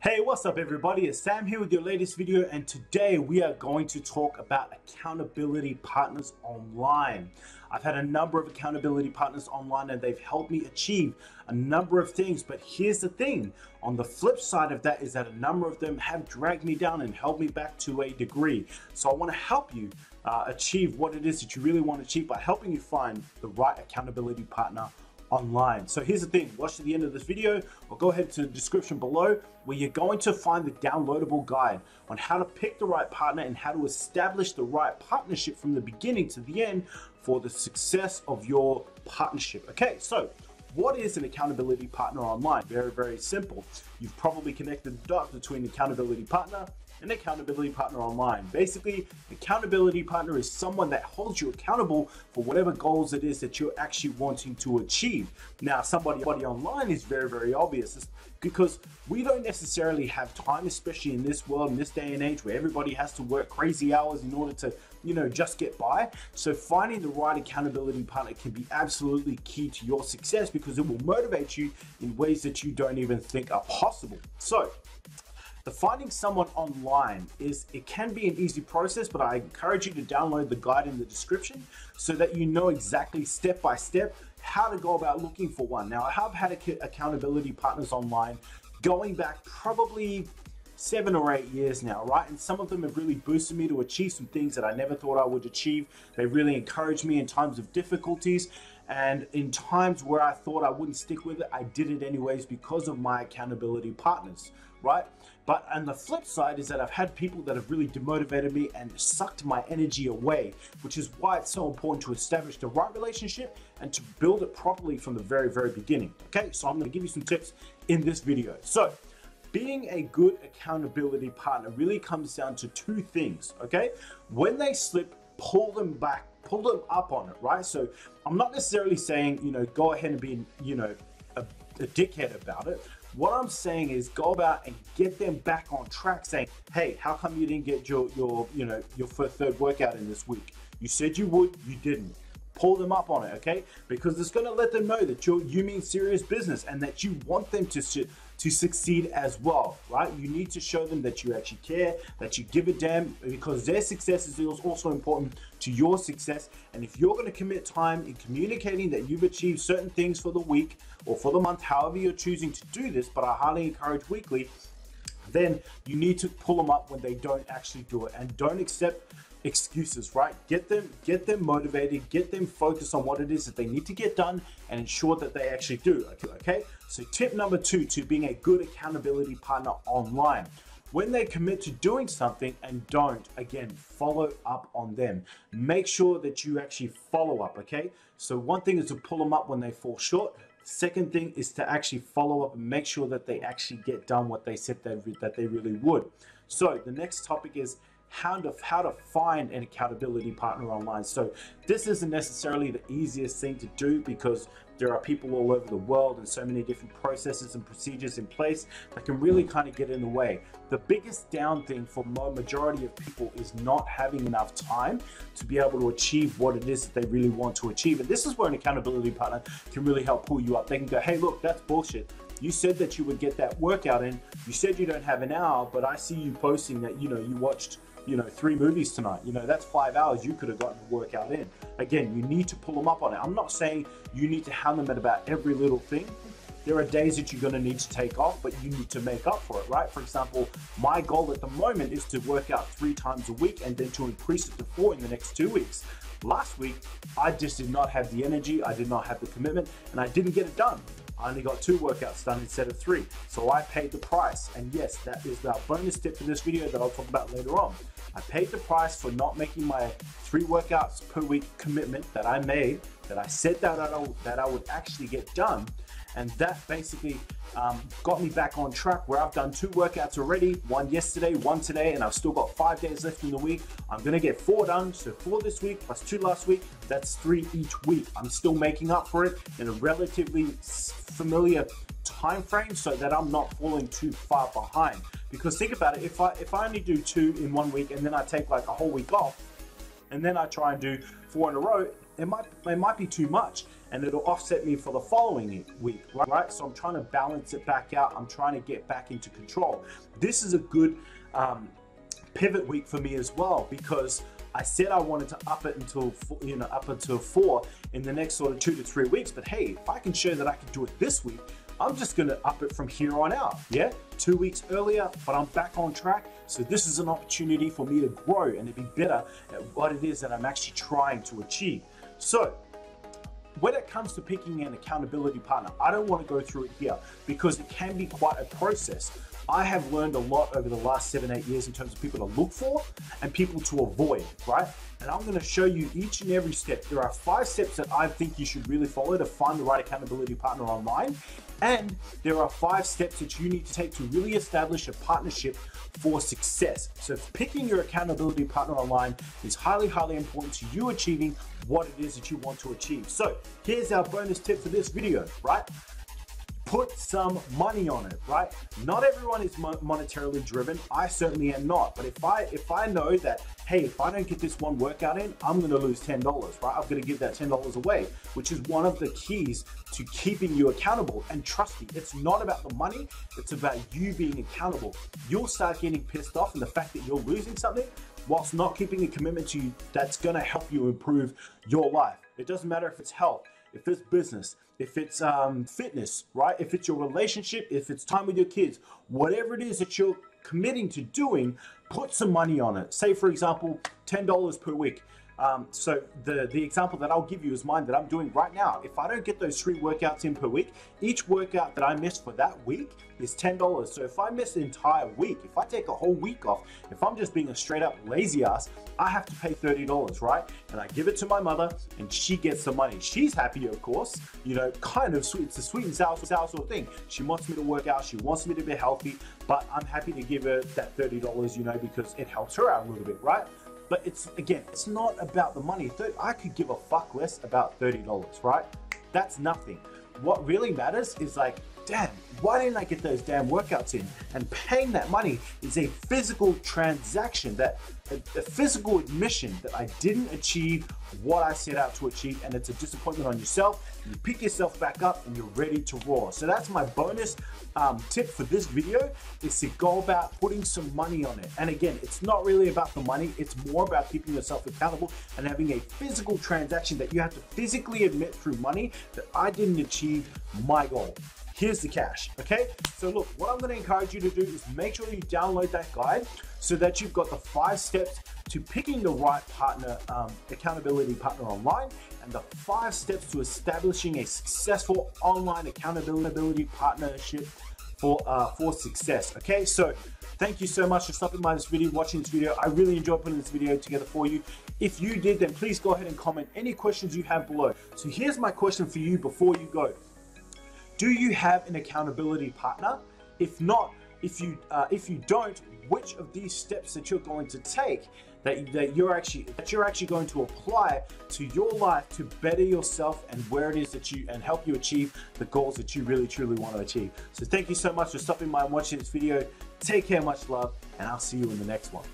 Hey, what's up everybody? It's Sam here with your latest video and today we are going to talk about accountability partners online. I've had a number of accountability partners online and they've helped me achieve a number of things, but here's the thing. On the flip side of that is that a number of them have dragged me down and held me back to a degree. So I wanna help you uh, achieve what it is that you really wanna achieve by helping you find the right accountability partner online. So here's the thing, watch to the end of this video or go ahead to the description below where you're going to find the downloadable guide on how to pick the right partner and how to establish the right partnership from the beginning to the end for the success of your partnership. Okay, so what is an accountability partner online? Very, very simple. You've probably connected the dots between accountability partner an accountability partner online. Basically, accountability partner is someone that holds you accountable for whatever goals it is that you're actually wanting to achieve. Now, somebody, online is very, very obvious because we don't necessarily have time, especially in this world, in this day and age where everybody has to work crazy hours in order to, you know, just get by. So finding the right accountability partner can be absolutely key to your success because it will motivate you in ways that you don't even think are possible. So the finding someone online is it can be an easy process, but I encourage you to download the guide in the description so that you know exactly step by step how to go about looking for one. Now, I have had accountability partners online going back probably seven or eight years now, right? And some of them have really boosted me to achieve some things that I never thought I would achieve. They really encouraged me in times of difficulties. And in times where I thought I wouldn't stick with it, I did it anyways because of my accountability partners, right? But on the flip side is that I've had people that have really demotivated me and sucked my energy away, which is why it's so important to establish the right relationship and to build it properly from the very, very beginning. Okay, so I'm gonna give you some tips in this video. So being a good accountability partner really comes down to two things, okay? When they slip, pull them back, pull them up on it, right? So I'm not necessarily saying, you know, go ahead and be, you know, a, a dickhead about it. What I'm saying is go about and get them back on track saying, hey, how come you didn't get your, your you know, your first third workout in this week? You said you would, you didn't pull them up on it, okay? Because it's gonna let them know that you you mean serious business and that you want them to to succeed as well, right? You need to show them that you actually care, that you give a damn, because their success is also important to your success. And if you're gonna commit time in communicating that you've achieved certain things for the week or for the month, however you're choosing to do this, but I highly encourage weekly, then you need to pull them up when they don't actually do it and don't accept excuses, right? Get them, get them motivated, get them focused on what it is that they need to get done and ensure that they actually do, okay? So tip number two to being a good accountability partner online. When they commit to doing something and don't, again, follow up on them. Make sure that you actually follow up, okay? So one thing is to pull them up when they fall short. Second thing is to actually follow up and make sure that they actually get done what they said that, that they really would. So the next topic is how to how to find an accountability partner online. So this isn't necessarily the easiest thing to do because there are people all over the world and so many different processes and procedures in place that can really kind of get in the way. The biggest down thing for majority of people is not having enough time to be able to achieve what it is that they really want to achieve. And this is where an accountability partner can really help pull you up. They can go, hey, look, that's bullshit. You said that you would get that workout in. You said you don't have an hour, but I see you posting that, you know, you watched you know, three movies tonight. You know, that's five hours you could have gotten the workout in. Again, you need to pull them up on it. I'm not saying you need to hound them at about every little thing. There are days that you're going to need to take off, but you need to make up for it, right? For example, my goal at the moment is to work out three times a week and then to increase it to four in the next two weeks. Last week, I just did not have the energy, I did not have the commitment, and I didn't get it done. I only got two workouts done instead of three. So I paid the price. And yes, that is our bonus tip for this video that I'll talk about later on. I paid the price for not making my three workouts per week commitment that I made, that I said that I, that I would actually get done. And that basically um, got me back on track where I've done two workouts already, one yesterday, one today, and I've still got five days left in the week. I'm gonna get four done, so four this week plus two last week, that's three each week. I'm still making up for it in a relatively familiar time frame so that I'm not falling too far behind. Because think about it, if I if I only do two in one week and then I take like a whole week off, and then I try and do four in a row, it might it might be too much. And it'll offset me for the following week, right? So I'm trying to balance it back out. I'm trying to get back into control. This is a good um, pivot week for me as well because I said I wanted to up it until you know up until four in the next sort of two to three weeks. But hey, if I can show that I can do it this week, I'm just gonna up it from here on out. Yeah, two weeks earlier, but I'm back on track. So this is an opportunity for me to grow and to be better at what it is that I'm actually trying to achieve. So when it comes to picking an accountability partner, I don't want to go through it here because it can be quite a process. I have learned a lot over the last seven, eight years in terms of people to look for and people to avoid, right? And I'm gonna show you each and every step. There are five steps that I think you should really follow to find the right accountability partner online. And there are five steps that you need to take to really establish a partnership for success. So picking your accountability partner online is highly, highly important to you achieving what it is that you want to achieve. So here's our bonus tip for this video, right? Put some money on it, right? Not everyone is monetarily driven. I certainly am not. But if I if I know that hey, if I don't get this one workout in, I'm going to lose ten dollars, right? I'm going to give that ten dollars away, which is one of the keys to keeping you accountable. And trust me, it's not about the money. It's about you being accountable. You'll start getting pissed off, and the fact that you're losing something whilst not keeping a commitment to you that's going to help you improve your life. It doesn't matter if it's health if it's business, if it's um, fitness, right? If it's your relationship, if it's time with your kids, whatever it is that you're committing to doing, put some money on it. Say, for example, $10 per week. Um, so the, the example that I'll give you is mine that I'm doing right now. If I don't get those three workouts in per week, each workout that I miss for that week is $10. So if I miss an entire week, if I take a whole week off, if I'm just being a straight up lazy ass, I have to pay $30, right? And I give it to my mother and she gets the money. She's happy, of course, you know, kind of sweet. It's a sweet and sour, sour sort of thing. She wants me to work out. She wants me to be healthy, but I'm happy to give her that $30, you know, because it helps her out a little bit, right? But it's again, it's not about the money. I could give a fuck less about $30, right? That's nothing. What really matters is like, damn, why didn't I get those damn workouts in? And paying that money is a physical transaction that a, a, physical admission that I didn't achieve what I set out to achieve, and it's a disappointment on yourself. You pick yourself back up and you're ready to roar. So that's my bonus um, tip for this video is to go about putting some money on it. And again, it's not really about the money, it's more about keeping yourself accountable and having a physical transaction that you have to physically admit through money that I didn't achieve my goal here's the cash, okay? So look, what I'm gonna encourage you to do is make sure you download that guide so that you've got the five steps to picking the right partner, um, accountability partner online, and the five steps to establishing a successful online accountability partnership for, uh, for success, okay? So thank you so much for stopping by this video, watching this video. I really enjoyed putting this video together for you. If you did, then please go ahead and comment any questions you have below. So here's my question for you before you go. Do you have an accountability partner? If not, if you uh, if you don't, which of these steps that you're going to take that, that you're actually that you're actually going to apply to your life to better yourself and where it is that you and help you achieve the goals that you really truly want to achieve. So thank you so much for stopping by and watching this video. Take care, much love, and I'll see you in the next one.